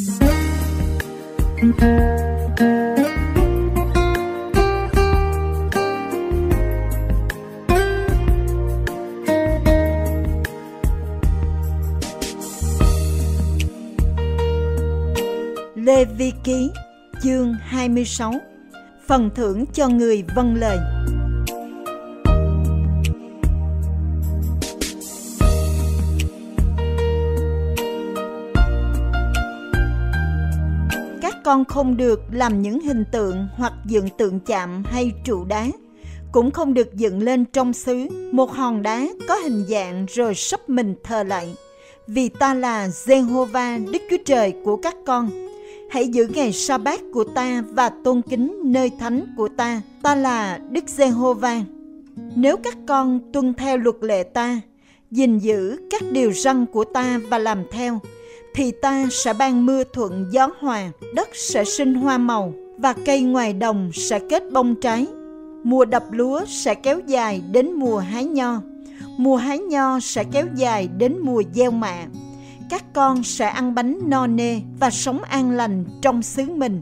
Lê Vi Ký, chương 26 Phần thưởng cho người vâng lời. Con không được làm những hình tượng hoặc dựng tượng chạm hay trụ đá. Cũng không được dựng lên trong xứ. Một hòn đá có hình dạng rồi sắp mình thờ lại. Vì ta là Jehovah Đức Chúa Trời của các con. Hãy giữ ngày sa bát của ta và tôn kính nơi thánh của ta. Ta là Đức Jehovah Nếu các con tuân theo luật lệ ta, gìn giữ các điều răn của ta và làm theo, thì ta sẽ ban mưa thuận gió hòa, đất sẽ sinh hoa màu và cây ngoài đồng sẽ kết bông trái. Mùa đập lúa sẽ kéo dài đến mùa hái nho. Mùa hái nho sẽ kéo dài đến mùa gieo mạ các con sẽ ăn bánh no nê và sống an lành trong xứ mình.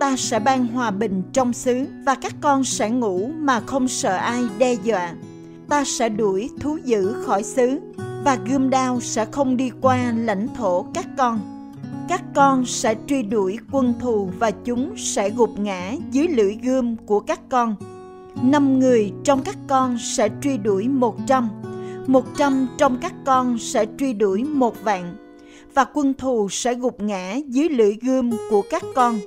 Ta sẽ ban hòa bình trong xứ và các con sẽ ngủ mà không sợ ai đe dọa. Ta sẽ đuổi thú dữ khỏi xứ và gươm đao sẽ không đi qua lãnh thổ các con. Các con sẽ truy đuổi quân thù và chúng sẽ gục ngã dưới lưỡi gươm của các con. Năm người trong các con sẽ truy đuổi một trăm một trăm trong các con sẽ truy đuổi một vạn và quân thù sẽ gục ngã dưới lưỡi gươm của các con.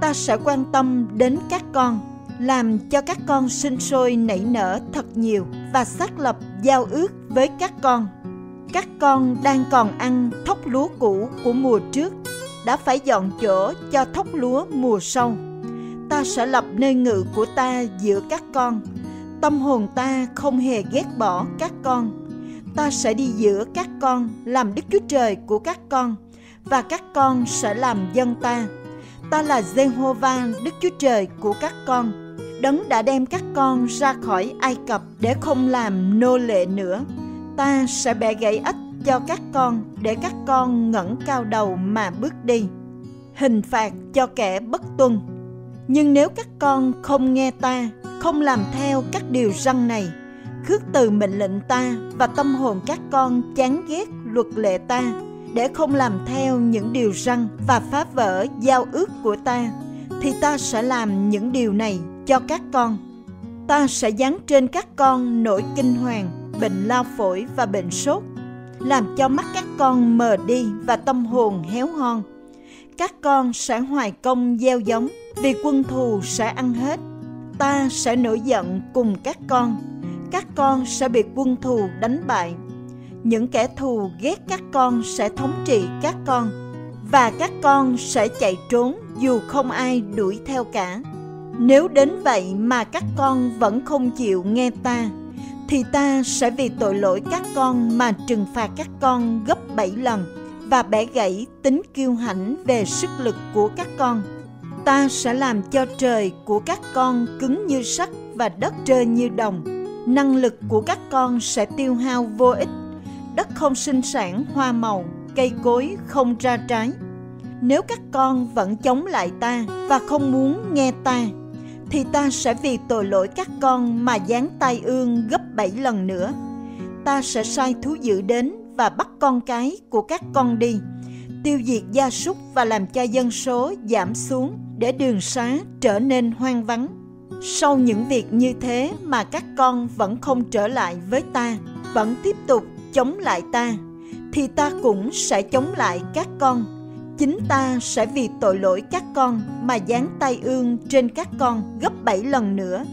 Ta sẽ quan tâm đến các con, làm cho các con sinh sôi nảy nở thật nhiều và xác lập giao ước với các con. Các con đang còn ăn thóc lúa cũ của mùa trước, đã phải dọn chỗ cho thóc lúa mùa sau. Ta sẽ lập nơi ngự của ta giữa các con, tâm hồn ta không hề ghét bỏ các con ta sẽ đi giữa các con làm đức chúa trời của các con và các con sẽ làm dân ta ta là Jehovah đức chúa trời của các con đấng đã đem các con ra khỏi ai cập để không làm nô lệ nữa. Ta sẽ bẻ gãy ách cho các con để các con ngẩng cao đầu mà bước đi. Hình phạt cho kẻ bất tuân. Nhưng nếu các con không nghe ta, không làm theo các điều răn này, khước từ mệnh lệnh ta và tâm hồn các con chán ghét luật lệ ta để không làm theo những điều răn và phá vỡ giao ước của ta, thì ta sẽ làm những điều này cho các con. Ta sẽ dán trên các con nỗi kinh hoàng, bệnh lao phổi và bệnh sốt, làm cho mắt các con mờ đi và tâm hồn héo hon. Các con sẽ hoài công gieo giống, vì quân thù sẽ ăn hết. Ta sẽ nổi giận cùng các con. Các con sẽ bị quân thù đánh bại. Những kẻ thù ghét các con sẽ thống trị các con, và các con sẽ chạy trốn dù không ai đuổi theo cả nếu đến vậy mà các con vẫn không chịu nghe ta, thì ta sẽ vì tội lỗi các con mà trừng phạt các con gấp bảy lần và bẻ gãy tính kiêu hãnh về sức lực của các con. Ta sẽ làm cho trời của các con cứng như sắt và đất trơ như đồng. Năng lực của các con sẽ tiêu hao vô ích. Đất không sinh sản hoa màu, cây cối không ra trái. Nếu các con vẫn chống lại ta và không muốn nghe ta thì ta sẽ vì tội lỗi các con mà giáng tai ương gấp bảy lần nữa. Ta sẽ sai thú dữ đến và bắt con cái của các con đi. Tiêu diệt gia súc và làm cho dân số giảm xuống để đường xá trở nên hoang vắng. Sau những việc như thế mà các con vẫn không trở lại với ta, vẫn tiếp tục chống lại ta, thì ta cũng sẽ chống lại các con chính ta sẽ vì tội lỗi các con mà giáng tay ương trên các con gấp bảy lần nữa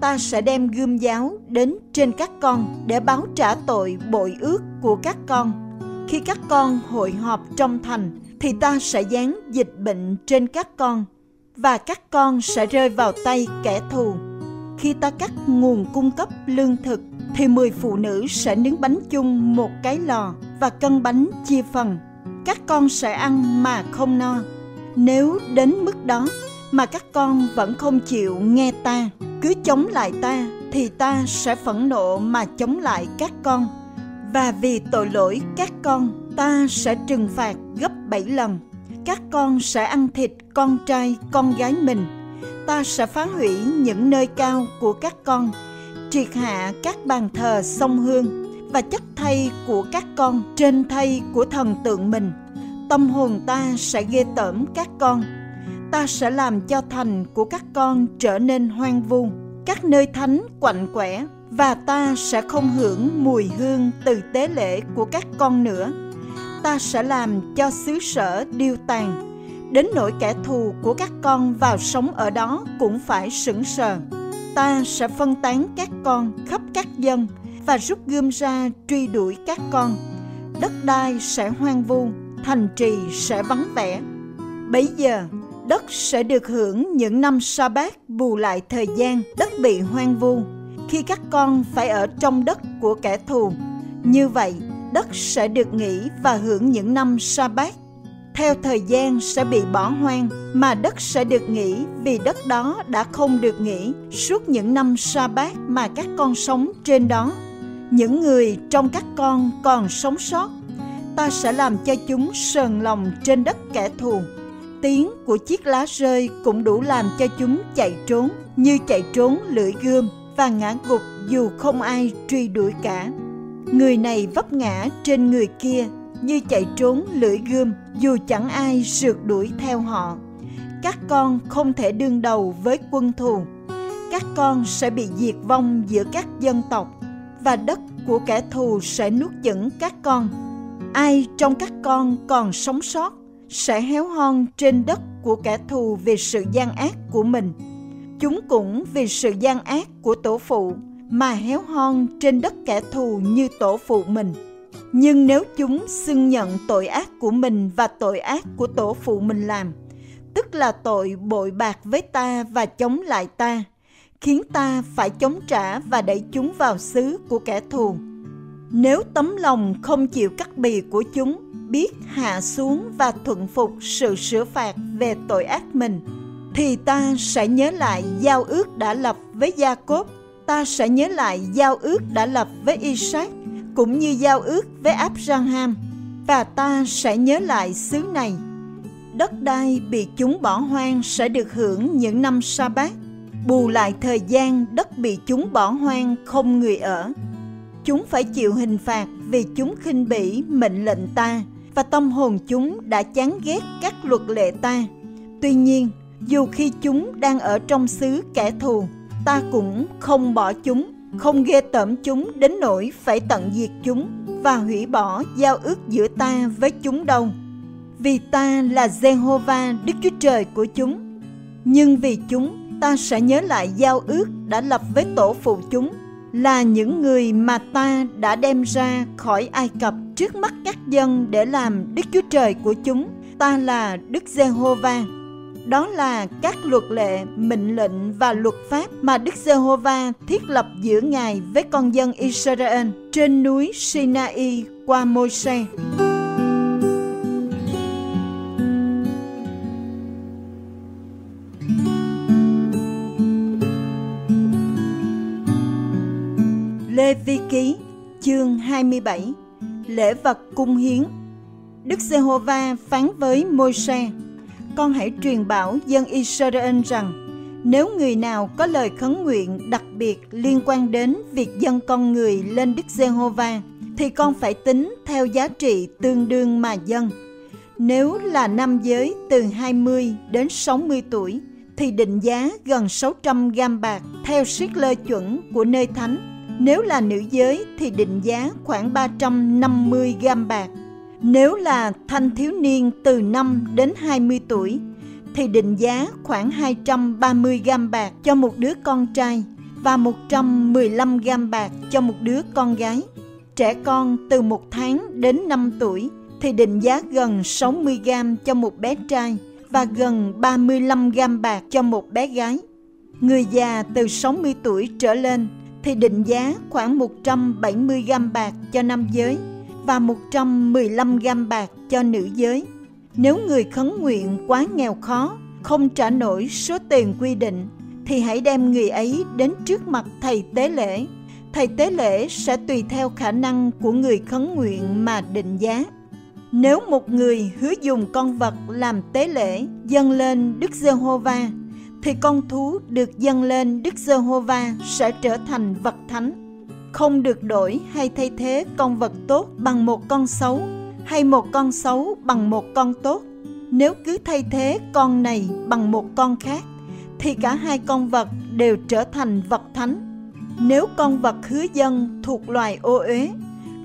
ta sẽ đem gươm giáo đến trên các con để báo trả tội bội ước của các con khi các con hội họp trong thành thì ta sẽ giáng dịch bệnh trên các con và các con sẽ rơi vào tay kẻ thù. Khi ta cắt nguồn cung cấp lương thực, thì mười phụ nữ sẽ nướng bánh chung một cái lò và cân bánh chia phần. Các con sẽ ăn mà không no. Nếu đến mức đó mà các con vẫn không chịu nghe ta, cứ chống lại ta, thì ta sẽ phẫn nộ mà chống lại các con. Và vì tội lỗi các con, ta sẽ trừng phạt gấp bảy lần các con sẽ ăn thịt con trai con gái mình ta sẽ phá hủy những nơi cao của các con triệt hạ các bàn thờ sông hương và chất thay của các con trên thay của thần tượng mình. Tâm hồn ta sẽ ghê tởm các con. Ta sẽ làm cho thành của các con trở nên hoang vu. Các nơi thánh quạnh quẻ và ta sẽ không hưởng mùi hương từ tế lễ của các con nữa. Ta sẽ làm cho xứ sở điêu tàn. Đến nỗi kẻ thù của các con vào sống ở đó cũng phải sững sờ. Ta sẽ phân tán các con khắp các dân và rút gươm ra truy đuổi các con. Đất đai sẽ hoang vu, thành trì sẽ vắng vẻ. Bấy giờ, đất sẽ được hưởng những năm sa bát bù lại thời gian, đất bị hoang vu. Khi các con phải ở trong đất của kẻ thù, như vậy, đất sẽ được nghỉ và hưởng những năm sa bát. Theo thời gian sẽ bị bỏ hoang, mà đất sẽ được nghỉ vì đất đó đã không được nghỉ suốt những năm sa bát mà các con sống trên đó những người trong các con còn sống sót, ta sẽ làm cho chúng sờn lòng trên đất kẻ thù. Tiếng của chiếc lá rơi cũng đủ làm cho chúng chạy trốn như chạy trốn lưỡi gươm và ngã gục dù không ai truy đuổi cả. Người này vấp ngã trên người kia như chạy trốn lưỡi gươm dù chẳng ai rượt đuổi theo họ. Các con không thể đương đầu với quân thù. Các con sẽ bị diệt vong giữa các dân tộc và đất của kẻ thù sẽ nuốt chửng các con. Ai trong các con còn sống sót sẽ héo hon trên đất của kẻ thù vì sự gian ác của mình. Chúng cũng vì sự gian ác của tổ phụ mà héo hon trên đất kẻ thù như tổ phụ mình. Nhưng nếu chúng xưng nhận tội ác của mình và tội ác của tổ phụ mình làm, tức là tội bội bạc với ta và chống lại ta khiến ta phải chống trả và đẩy chúng vào xứ của kẻ thù nếu tấm lòng không chịu cắt bì của chúng, biết hạ xuống và thuận phục sự sửa phạt về tội ác mình, thì ta sẽ nhớ lại giao ước đã lập với gia cốp ta sẽ nhớ lại giao ước đã lập với Isaac, cũng như giao ước với Abraham và ta sẽ nhớ lại xứ này. Đất đai bị chúng bỏ hoang sẽ được hưởng những năm sa bát bù lại thời gian đất bị chúng bỏ hoang không người ở. Chúng phải chịu hình phạt vì chúng khinh bỉ mệnh lệnh ta và tâm hồn chúng đã chán ghét các luật lệ ta. Tuy nhiên, dù khi chúng đang ở trong xứ kẻ thù, ta cũng không bỏ chúng, không ghê tởm chúng đến nỗi phải tận diệt chúng và hủy bỏ giao ước giữa ta với chúng đâu. Vì ta là Jehovah Đức Chúa Trời của chúng. Nhưng vì chúng, ta sẽ nhớ lại giao ước đã lập với tổ phụ chúng là những người mà ta đã đem ra khỏi Ai Cập trước mắt các dân để làm Đức Chúa Trời của chúng. Ta là Đức Giê-hô-va đó là các luật lệ, mệnh lệnh và luật pháp mà Đức Giê-hô-va thiết lập giữa Ngài với con dân Israel trên núi Sinai qua Môi-se. Lê Vi Ký chương 27 Lễ vật cung hiến Đức Giê-hô-va phán với Môi-se, con hãy truyền bảo dân Israel rằng, nếu người nào có lời khấn nguyện đặc biệt liên quan đến việc dân con người lên Đức Giê-hô-va, thì con phải tính theo giá trị tương đương mà dân. Nếu là nam giới từ 20 đến 60 tuổi, thì định giá gần 600 gam bạc theo siết lơ chuẩn của nơi thánh. Nếu là nữ giới, thì định giá khoảng 350 gam bạc nếu là thanh thiếu niên từ 5 đến 20 tuổi, thì định giá khoảng 230 gam bạc cho một đứa con trai và 115 gam bạc cho một đứa con gái. Trẻ con từ một tháng đến 5 tuổi thì định giá gần 60 gam cho một bé trai và gần 35 gam bạc cho một bé gái. Người già từ 60 tuổi trở lên thì định giá khoảng 170 gam bạc cho nam giới và 115 gam bạc cho nữ giới. Nếu người khấn nguyện quá nghèo khó, không trả nổi số tiền quy định, thì hãy đem người ấy đến trước mặt thầy tế lễ. Thầy tế lễ sẽ tùy theo khả năng của người khấn nguyện mà định giá. Nếu một người hứa dùng con vật làm tế lễ dâng lên Đức Giê-hô-va, thì con thú được dâng lên Đức Giê-hô-va sẽ trở thành vật thánh. Không được đổi hay thay thế con vật tốt bằng một con xấu hay một con xấu bằng một con tốt. Nếu cứ thay thế con này bằng một con khác, thì cả hai con vật đều trở thành vật thánh. Nếu con vật hứa dân thuộc loài ô uế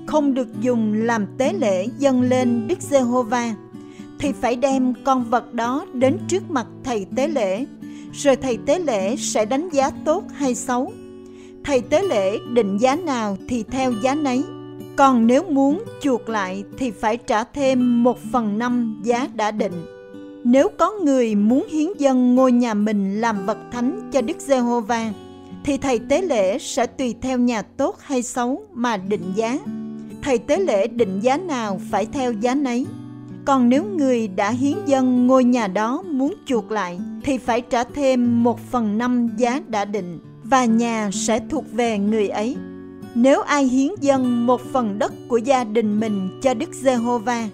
không được dùng làm tế lễ dâng lên Đức Giê-hô-va thì phải đem con vật đó đến trước mặt thầy tế lễ, rồi thầy tế lễ sẽ đánh giá tốt hay xấu. Thầy tế lễ định giá nào thì theo giá nấy. Còn nếu muốn chuộc lại thì phải trả thêm một phần năm giá đã định. Nếu có người muốn hiến dân ngôi nhà mình làm vật thánh cho Đức Giê-hô-va, thì thầy tế lễ sẽ tùy theo nhà tốt hay xấu mà định giá thầy tế lễ định giá nào phải theo giá nấy. Còn nếu người đã hiến dân ngôi nhà đó muốn chuộc lại, thì phải trả thêm một phần năm giá đã định, và nhà sẽ thuộc về người ấy. Nếu ai hiến dân một phần đất của gia đình mình cho Đức Giê-hô-va,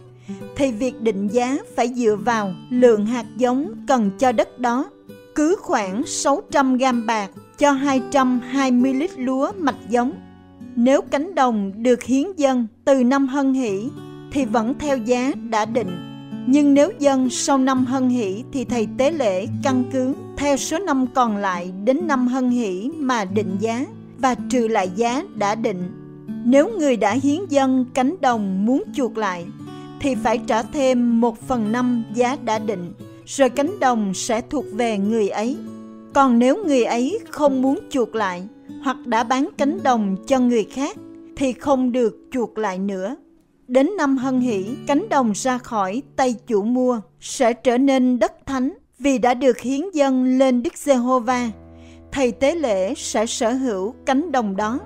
thì việc định giá phải dựa vào lượng hạt giống cần cho đất đó. Cứ khoảng 600 gam bạc cho 220 lít lúa mạch giống nếu cánh đồng được hiến dân từ năm hân hỷ thì vẫn theo giá đã định. Nhưng nếu dân sau năm hân hỷ thì thầy tế lễ căn cứ theo số năm còn lại đến năm hân hỷ mà định giá và trừ lại giá đã định. Nếu người đã hiến dân cánh đồng muốn chuộc lại thì phải trả thêm một phần năm giá đã định, rồi cánh đồng sẽ thuộc về người ấy. Còn nếu người ấy không muốn chuộc lại hoặc đã bán cánh đồng cho người khác thì không được chuộc lại nữa. Đến năm hân hỷ, cánh đồng ra khỏi tay chủ mua sẽ trở nên đất thánh vì đã được hiến dân lên Đức Giê-hô-va. Thầy tế lễ sẽ sở hữu cánh đồng đó.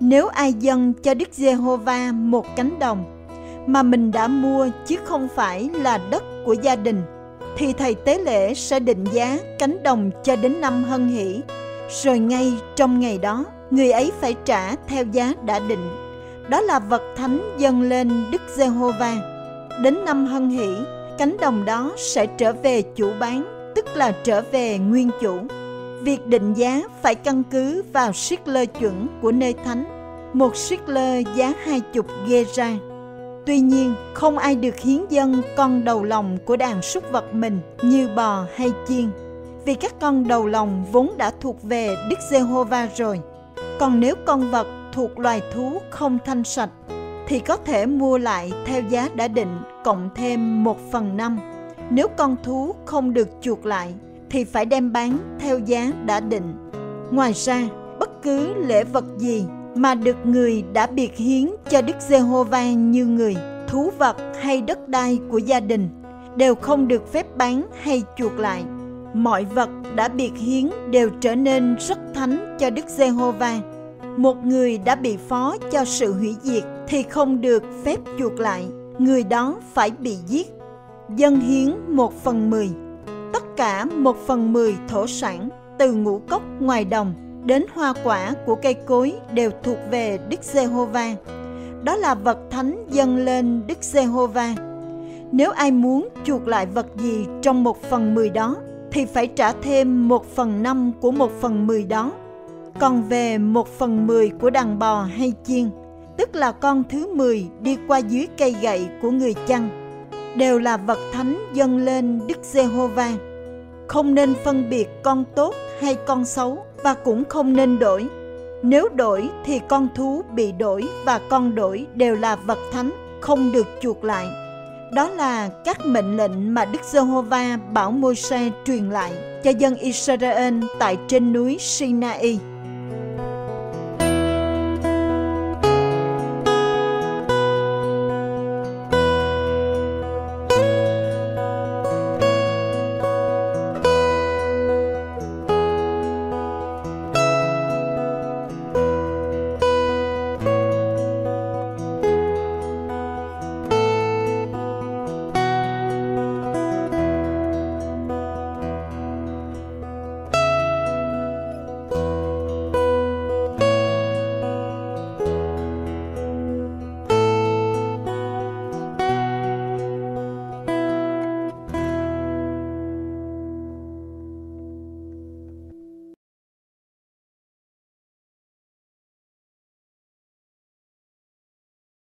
Nếu ai dân cho Đức Giê-hô-va một cánh đồng mà mình đã mua chứ không phải là đất của gia đình thì thầy tế lễ sẽ định giá cánh đồng cho đến năm hân hỷ rồi ngay trong ngày đó, người ấy phải trả theo giá đã định. Đó là vật thánh dâng lên đức giê-hô-va. Đến năm hân hỷ, cánh đồng đó sẽ trở về chủ bán, tức là trở về nguyên chủ. Việc định giá phải căn cứ vào siết lơ chuẩn của nơi thánh, một siết lơ giá hai chục ghê ra. Tuy nhiên, không ai được hiến dân con đầu lòng của đàn súc vật mình như bò hay chiên vì các con đầu lòng vốn đã thuộc về Đức Giê-hô-va rồi. Còn nếu con vật thuộc loài thú không thanh sạch, thì có thể mua lại theo giá đã định cộng thêm một phần năm. Nếu con thú không được chuộc lại, thì phải đem bán theo giá đã định. Ngoài ra, bất cứ lễ vật gì mà được người đã biệt hiến cho Đức Giê-hô-va như người, thú vật hay đất đai của gia đình đều không được phép bán hay chuộc lại mọi vật đã biệt hiến đều trở nên rất thánh cho Đức Giê-hô-va. Một người đã bị phó cho sự hủy diệt thì không được phép chuộc lại, người đó phải bị giết. Dân hiến một phần mười, tất cả một phần mười thổ sản từ ngũ cốc ngoài đồng đến hoa quả của cây cối đều thuộc về Đức Giê-hô-va. Đó là vật thánh dâng lên Đức Giê-hô-va. Nếu ai muốn chuộc lại vật gì trong một phần mười đó thì phải trả thêm một phần năm của một phần mười đó. Còn về một phần mười của đàn bò hay chiên, tức là con thứ mười đi qua dưới cây gậy của người chăn, đều là vật thánh dâng lên Đức Giê-hô-va. Không nên phân biệt con tốt hay con xấu và cũng không nên đổi. Nếu đổi thì con thú bị đổi và con đổi đều là vật thánh, không được chuộc lại. Đó là các mệnh lệnh mà Đức Giê-hô-va bảo Môi-se truyền lại cho dân Israel tại trên núi Sinai.